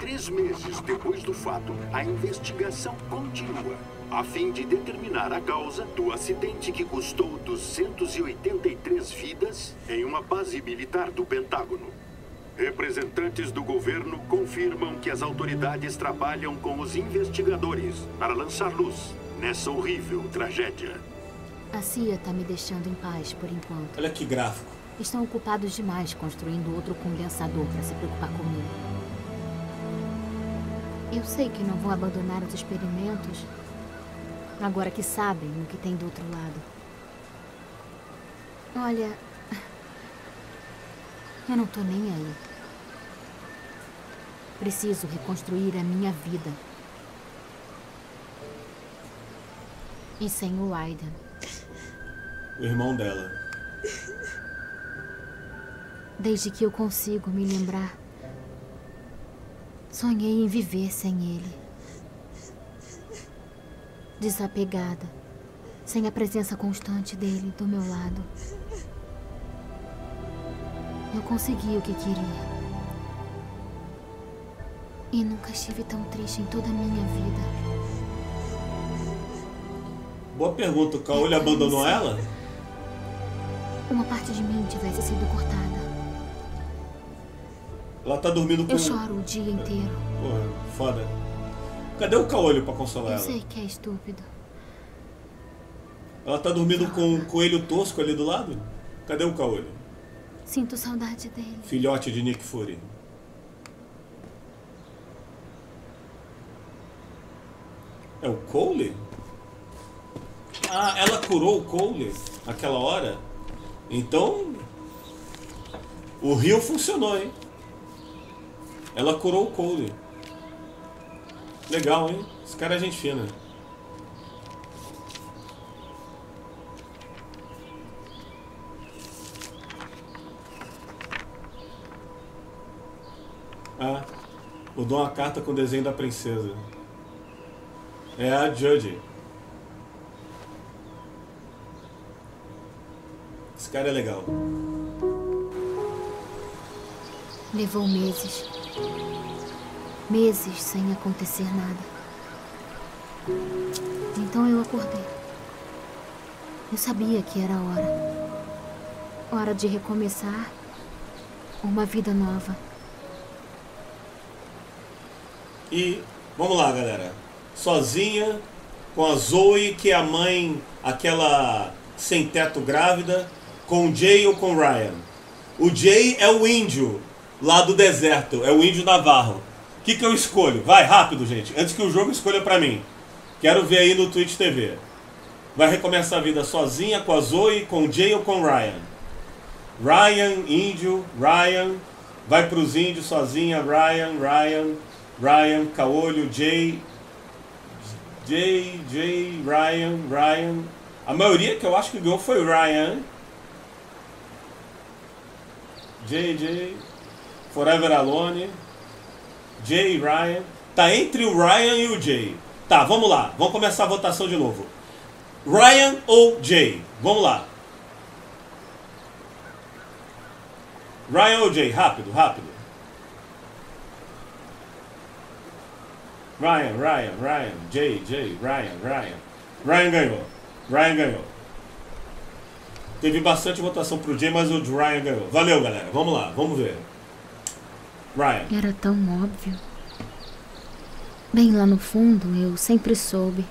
O: Três meses depois do fato, a investigação continua, a fim de determinar a causa do acidente que custou 283 vidas em uma base militar do Pentágono. Representantes do governo confirmam que as autoridades trabalham com os investigadores para lançar luz nessa horrível tragédia.
K: A CIA tá me deixando em paz por enquanto.
C: Olha que gráfico.
K: Estão ocupados demais construindo outro condensador para se preocupar comigo. Eu sei que não vão abandonar os experimentos agora que sabem o que tem do outro lado. Olha, eu não tô nem aí. Preciso reconstruir a minha vida. E sem o Aiden.
C: O irmão dela.
K: Desde que eu consigo me lembrar, sonhei em viver sem ele. desapegada, sem a presença constante dele do meu lado. Eu consegui o que queria. E nunca estive tão triste em toda a minha vida.
C: Boa pergunta. O Caolho abandonou ela?
K: Uma parte de mim tivesse sido cortada.
C: Ela tá dormindo com...
K: Eu choro o dia inteiro.
C: Porra, foda. Cadê o Caolho pra consolar
K: Eu
C: ela?
K: sei que é estúpido.
C: Ela tá dormindo com um coelho tosco ali do lado? Cadê o Caolho?
K: Sinto saudade dele.
C: Filhote de Nick Fury. É o Cole? Ah, ela curou o Cole naquela hora? Então. O rio funcionou, hein? Ela curou o Cole. Legal, hein? Esse cara é gente fina. Ah, mudou uma carta com o desenho da princesa. É a Judge. Cara é legal.
K: Levou meses. Meses sem acontecer nada. Então eu acordei. Eu sabia que era hora. Hora de recomeçar uma vida nova.
C: E vamos lá, galera. Sozinha, com a Zoe, que é a mãe, aquela sem teto grávida, com Jay ou com Ryan. O Jay é o índio lá do deserto, é o índio Navarro. O que, que eu escolho? Vai, rápido, gente. Antes que o jogo escolha pra mim. Quero ver aí no Twitch TV. Vai recomeçar a vida sozinha, com a Zoe, com o Jay ou com o Ryan? Ryan, índio, Ryan. Vai pros índios sozinha, Ryan, Ryan. Ryan, Caolho, Jay, Jay, Jay, Ryan, Ryan. A maioria que eu acho que ganhou foi Ryan. Jay, Forever Alone, Jay, Ryan. Tá entre o Ryan e o Jay. Tá, vamos lá. Vamos começar a votação de novo. Ryan ou Jay? Vamos lá. Ryan ou Jay? Rápido, rápido. Ryan, Ryan, Ryan, Jay, Jay, Ryan, Ryan. Ryan ganhou. Ryan ganhou. Teve bastante votação pro Jay, mas o Ryan ganhou. Valeu, galera. Vamos lá, vamos ver. Ryan.
K: Era tão óbvio. Bem lá no fundo, eu sempre soube.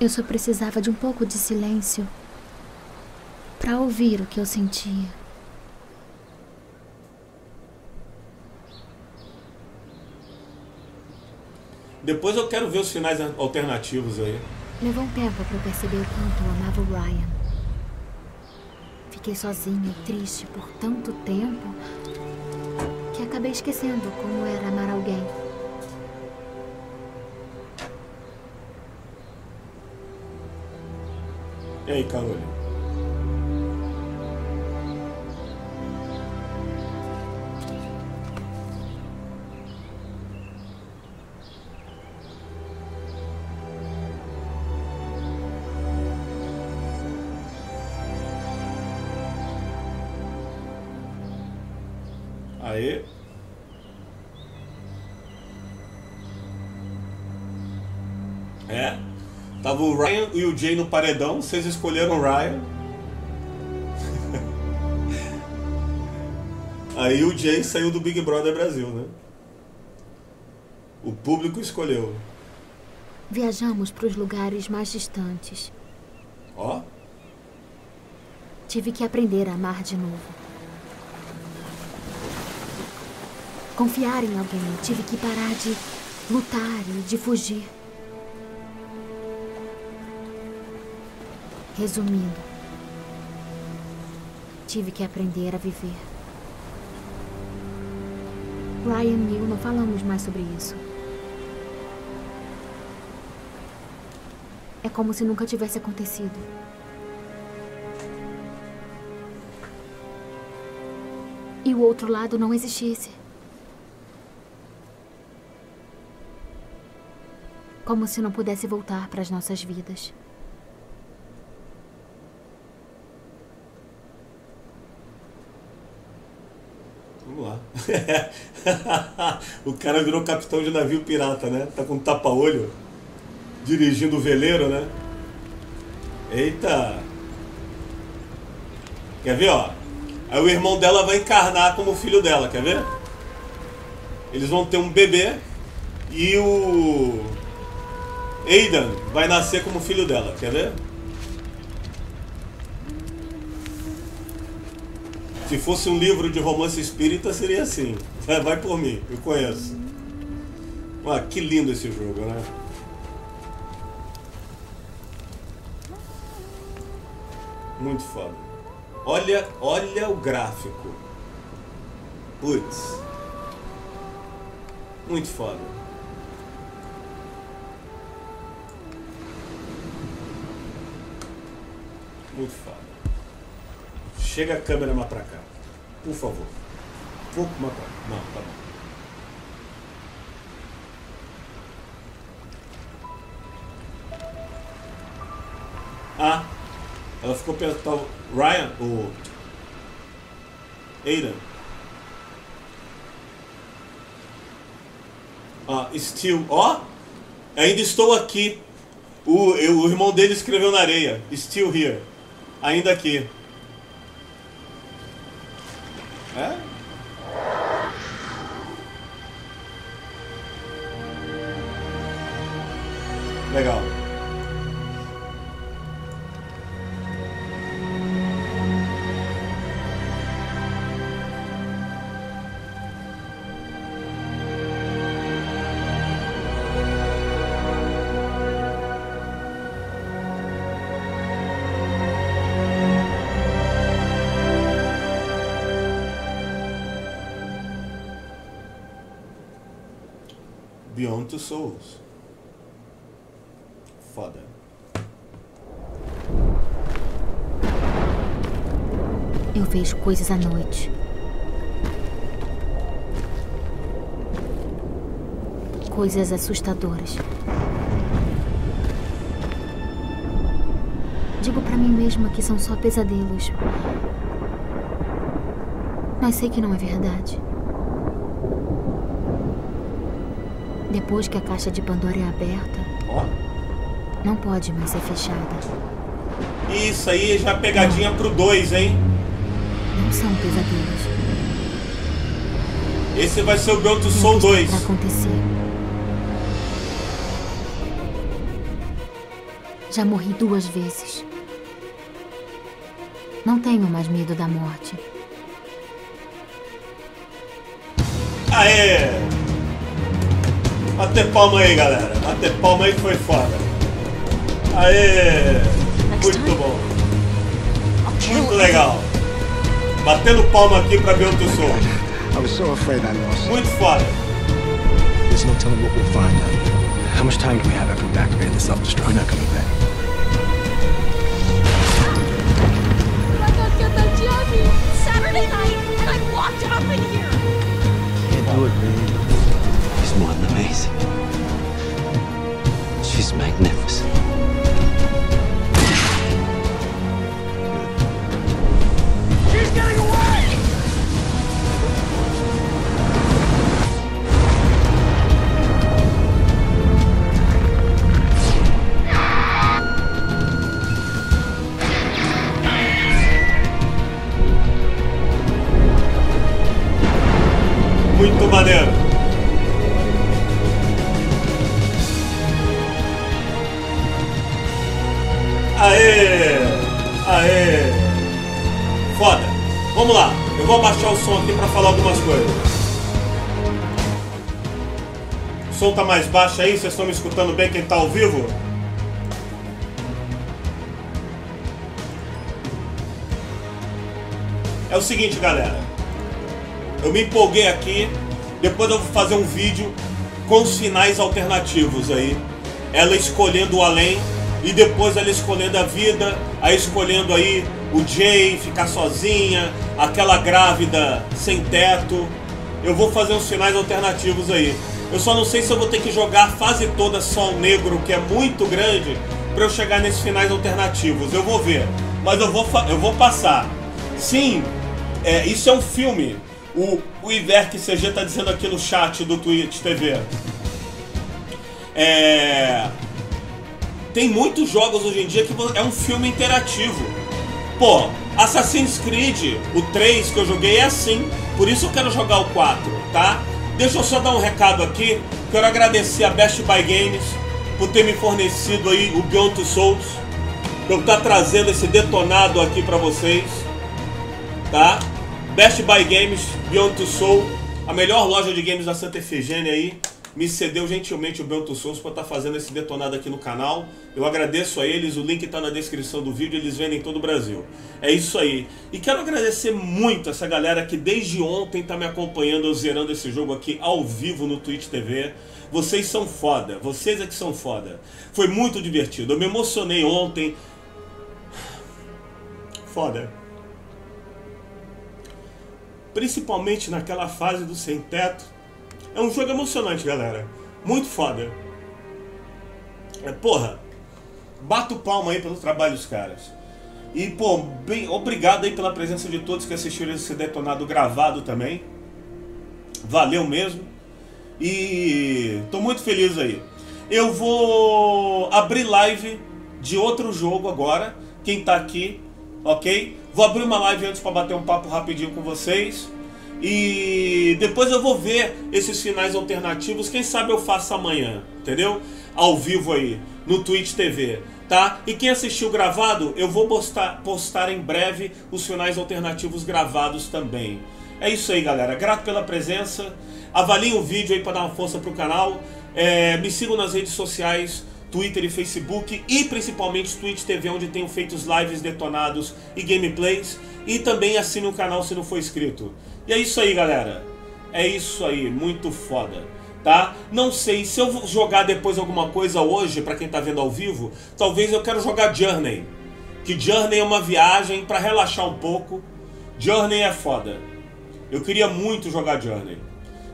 K: Eu só precisava de um pouco de silêncio para ouvir o que eu sentia.
C: Depois eu quero ver os finais alternativos aí.
K: Levou um tempo para eu perceber o quanto eu amava o Ryan. Fiquei sozinha e triste por tanto tempo que acabei esquecendo como era amar alguém.
C: E aí, Carolina? Tava o Ryan e o Jay no paredão, vocês escolheram o Ryan. Aí o Jay saiu do Big Brother Brasil, né? O público escolheu.
K: Viajamos para os lugares mais distantes.
C: Ó.
K: Tive que aprender a amar de novo. Confiar em alguém. Tive que parar de lutar e de fugir. Resumindo, tive que aprender a viver. Ryan e eu não falamos mais sobre isso. É como se nunca tivesse acontecido. E o outro lado não existisse. Como se não pudesse voltar para as nossas vidas.
C: Vamos lá. o cara virou capitão de navio pirata, né? Tá com tapa-olho, dirigindo o veleiro, né? Eita! Quer ver, ó? Aí o irmão dela vai encarnar como filho dela, quer ver? Eles vão ter um bebê e o Aidan vai nascer como filho dela, quer ver? Se fosse um livro de romance espírita, seria assim. Vai, vai por mim, eu conheço. Ah, que lindo esse jogo, né? Muito foda. Olha, olha o gráfico. Putz. Muito foda. Muito foda. Chega a câmera mais pra cá. Por favor. Um pouco mais pra cá. Não, tá bom. Ah, ela ficou pensando. Ryan, o. Aiden. Ah, Still. Ó! ainda estou aqui. O, o irmão dele escreveu na areia. Still here. Ainda aqui. É? Legal. Beyond Two Souls. Foda.
K: Eu vejo coisas à noite. Coisas assustadoras. Digo pra mim mesma que são só pesadelos. Mas sei que não é verdade. Depois que a caixa de Pandora é aberta, não pode mais ser fechada.
C: Isso aí é já pegadinha pro 2, hein?
K: Não são pesadelos.
C: Esse vai ser o Beyond Two Souls 2.
K: Pra acontecer. Já morri duas vezes. Não tenho mais medo da morte.
C: Aê! Bater palma aí, galera. Bater palma aí que foi foda. Aê! Muito bom. Muito legal. Batendo palma aqui pra Beyond Two Souls.
P: I was so afraid I lost.
C: Muito foda.
P: There's no telling what we'll find out. How much time do we have after we activate the self-destruct? We're not coming back.
N: Saturday night, and I walked up in here.
P: Can't do it, babe.
Q: Amazing. She's magnificent.
L: She's getting away!
C: Muito maneiro. Aê! Aê! Foda. Vamos lá. Eu vou abaixar o som aqui pra falar algumas coisas. O som tá mais baixo aí? Vocês estão me escutando bem quem tá ao vivo? É o seguinte, galera. Eu me empolguei aqui. Depois eu vou fazer um vídeo com os finais alternativos aí. Ela escolhendo o além e depois ela escolhendo a vida, aí escolhendo aí o Jay ficar sozinha, aquela grávida sem teto. Eu vou fazer uns finais alternativos aí. Eu só não sei se eu vou ter que jogar a fase toda só o negro, que é muito grande, para eu chegar nesses finais alternativos. Eu vou ver. Mas eu vou, eu vou passar. Sim, é, isso é um filme. O, o Iverk CG tá dizendo aqui no chat do Twitch TV. É, tem muitos jogos hoje em dia que é um filme interativo. Pô, Assassin's Creed, o 3 que eu joguei é assim. Por isso eu quero jogar o 4, tá? Deixa eu só dar um recado aqui. Quero agradecer a Best Buy Games por ter me fornecido aí o Beyond Two Souls. Eu estar tá trazendo esse detonado aqui para vocês, tá? Best Buy Games, Beyond Two Soul, a melhor loja de games da Santa Efigênia aí me cedeu gentilmente o Bento Souza para estar tá fazendo esse detonado aqui no canal. Eu agradeço a eles, o link está na descrição do vídeo, eles vendem em todo o Brasil. É isso aí. E quero agradecer muito essa galera que desde ontem está me acompanhando, zerando esse jogo aqui ao vivo no Twitch TV. Vocês são foda, vocês é que são foda. Foi muito divertido, eu me emocionei ontem. Foda. Principalmente naquela fase do sem teto é um jogo emocionante, galera. Muito foda. É, porra, bato palma aí pelo trabalho dos caras. E, pô, bem, obrigado aí pela presença de todos que assistiram esse detonado gravado também. Valeu mesmo. E tô muito feliz aí. Eu vou abrir live de outro jogo agora. Quem tá aqui, ok? Vou abrir uma live antes para bater um papo rapidinho com vocês. E depois eu vou ver esses finais alternativos. Quem sabe eu faço amanhã, entendeu? Ao vivo aí, no Twitch TV, tá? E quem assistiu gravado, eu vou postar, postar em breve os finais alternativos gravados também. É isso aí, galera. Grato pela presença. Avaliem o vídeo aí para dar uma força pro canal. É, me sigam nas redes sociais. Twitter e Facebook e principalmente Twitch TV, onde tenho feito os lives detonados e gameplays. E também assine o canal se não for inscrito. E é isso aí, galera. É isso aí, muito foda. Tá? Não sei se eu vou jogar depois alguma coisa hoje para quem tá vendo ao vivo, talvez eu quero jogar Journey. Que Journey é uma viagem para relaxar um pouco. Journey é foda. Eu queria muito jogar Journey.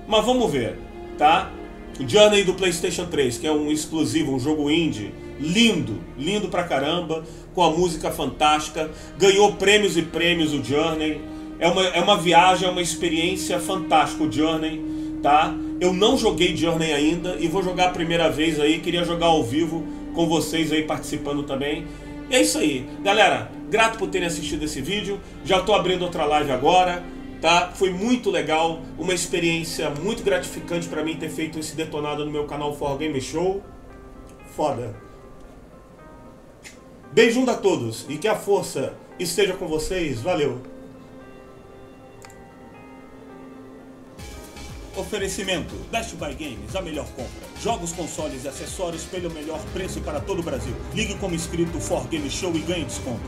C: Mas vamos ver, tá? Journey do PlayStation 3, que é um exclusivo, um jogo indie, lindo, lindo pra caramba, com a música fantástica, ganhou prêmios e prêmios o Journey. É uma, é uma viagem, é uma experiência fantástica o Journey, tá? Eu não joguei Journey ainda e vou jogar a primeira vez aí, queria jogar ao vivo com vocês aí participando também. E é isso aí. Galera, grato por terem assistido esse vídeo. Já estou abrindo outra live agora, tá? Foi muito legal, uma experiência muito gratificante para mim ter feito esse detonado no meu canal For Game Show. Foda. Beijo a todos e que a força esteja com vocês. Valeu. Oferecimento Best Buy Games, a melhor compra. Jogos, consoles e acessórios pelo melhor preço para todo o Brasil. Ligue como inscrito For Game Show e ganhe desconto.